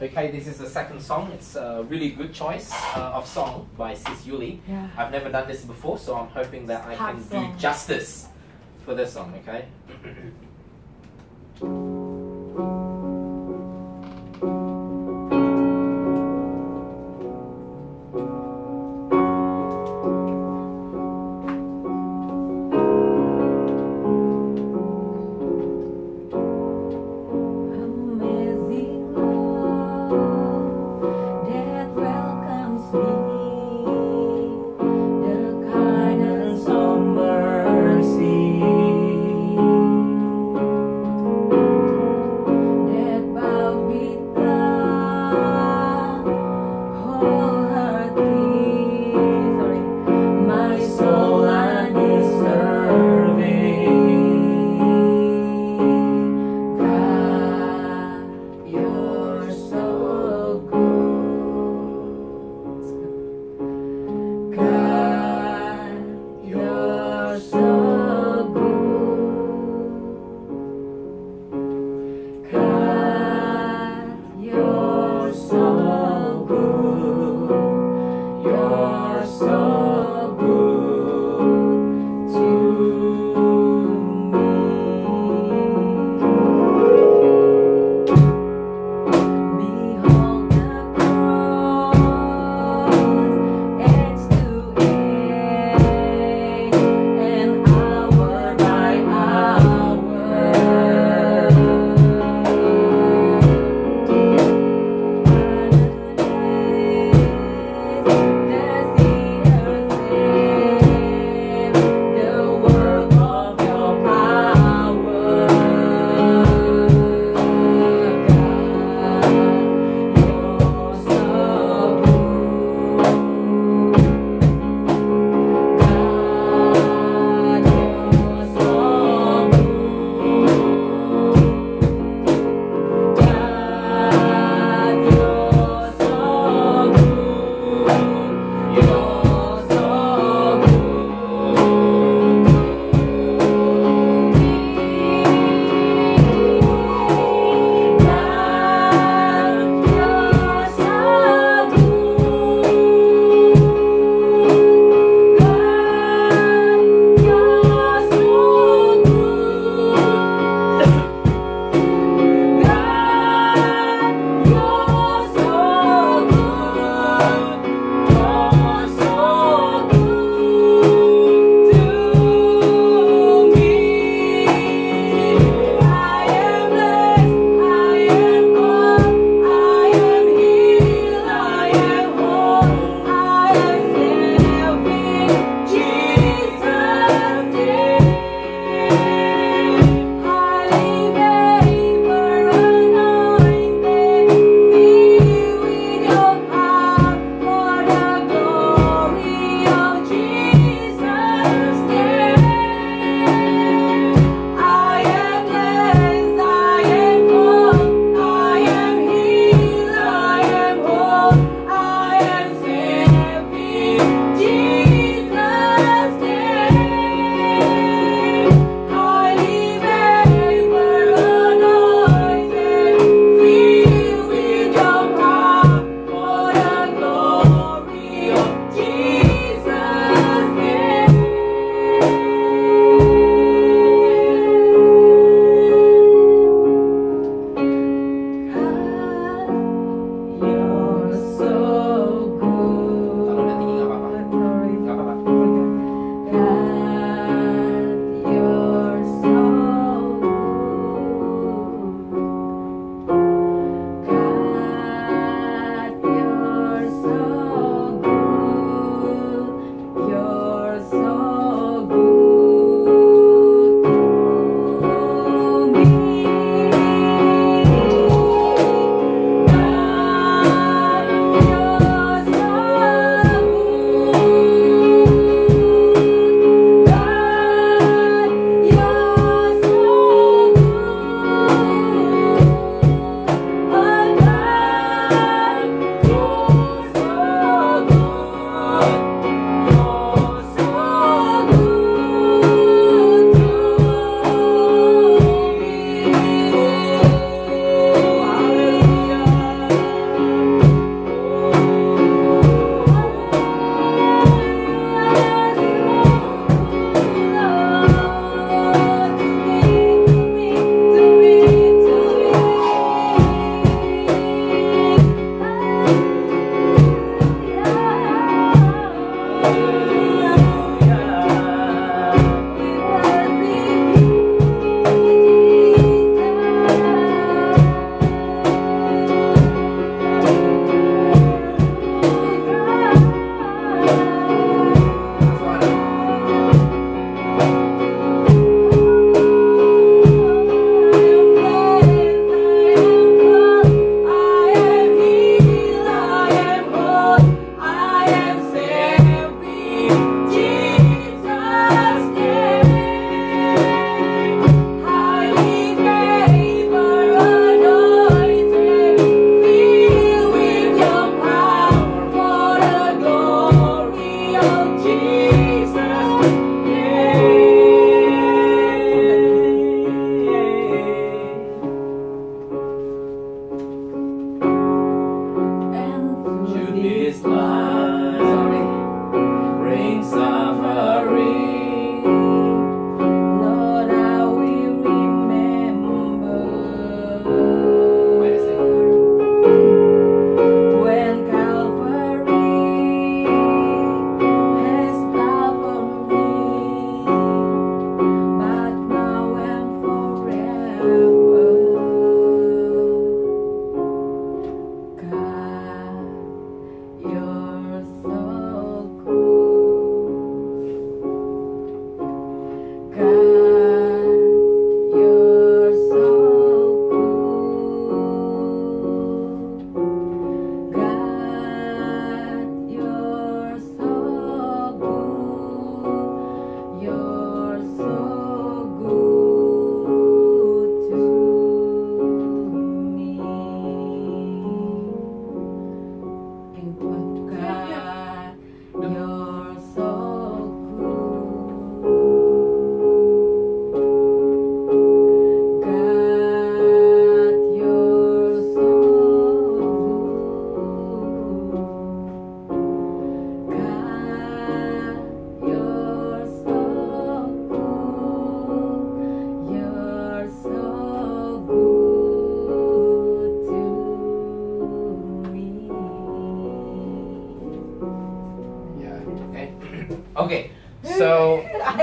Okay, this is the second song. It's a really good choice uh, of song by Sis Yuli. Yeah. I've never done this before, so I'm hoping that I can song. do justice for this song, okay?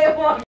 해봐.